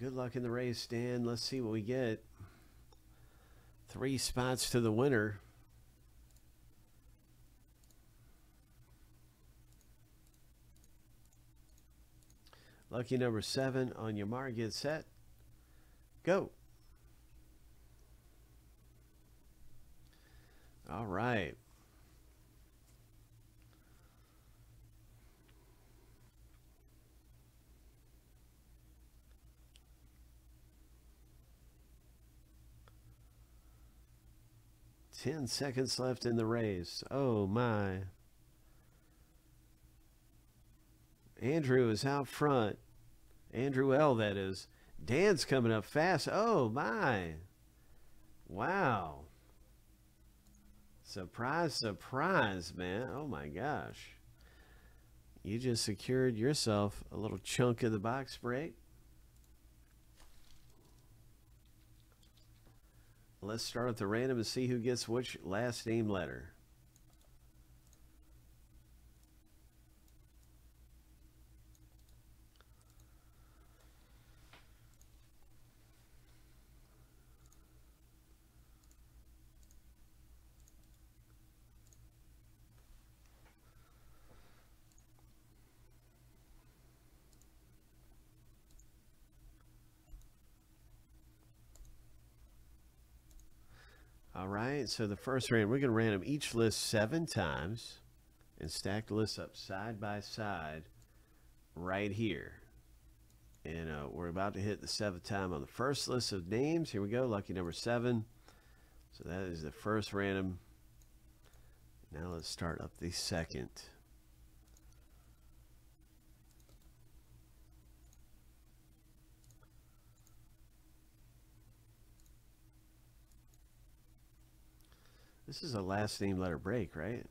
Good luck in the race, Dan. Let's see what we get. Three spots to the winner. Lucky number seven on your mark, get set, go. All right. Ten seconds left in the race. Oh my. Andrew is out front. Andrew L, that is. Dan's coming up fast. Oh my. Wow. Surprise, surprise, man. Oh my gosh. You just secured yourself a little chunk of the box break. Let's start with the random and see who gets which last name letter. All right, so the first random, we're going to random each list seven times and stack the lists up side by side right here. And uh, we're about to hit the seventh time on the first list of names. Here we go, lucky number seven. So that is the first random. Now let's start up the second. This is a last name letter break, right?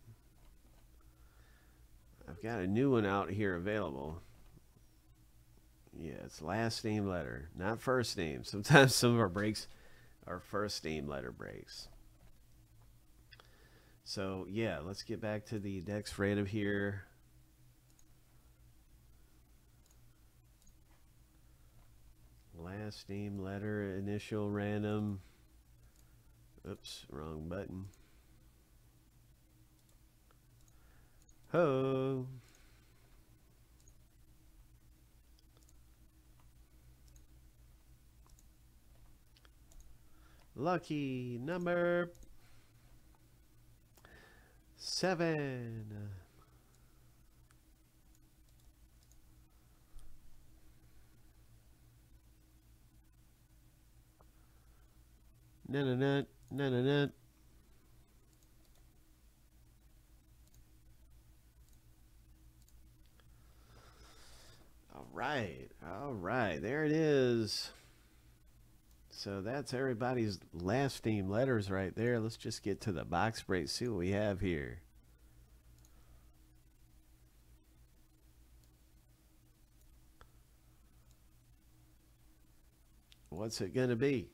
I've got a new one out here available. Yeah, it's last name letter, not first name. Sometimes some of our breaks are first name letter breaks. So yeah, let's get back to the next random here. Last name letter initial random. Oops, wrong button. Ho. Lucky number seven. Na na na na na na. All right, all right, there it is. So that's everybody's last name letters right there. Let's just get to the box break, see what we have here. What's it going to be?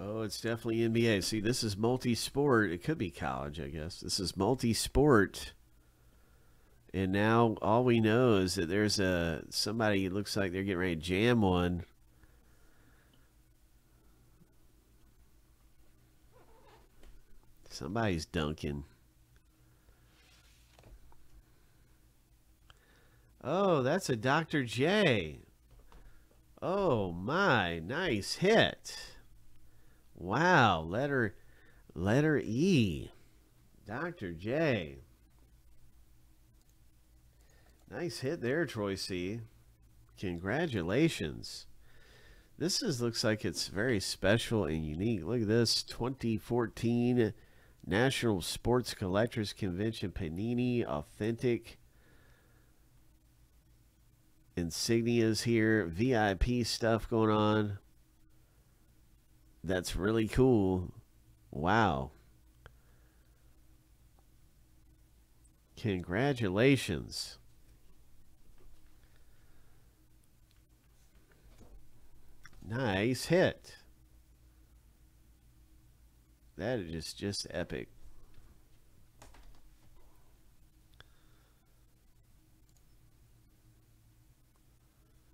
Oh, it's definitely NBA. See, this is multi-sport. It could be college, I guess. This is multi-sport. And now all we know is that there's a somebody looks like they're getting ready to jam one. Somebody's dunking. Oh, that's a Dr. J. Oh my, nice hit. Wow, letter letter E. Dr. J. Nice hit there, Troy C. Congratulations. This is looks like it's very special and unique. Look at this 2014 National Sports Collectors Convention Panini Authentic insignias here, VIP stuff going on. That's really cool. Wow. Congratulations. Nice hit. that is just epic.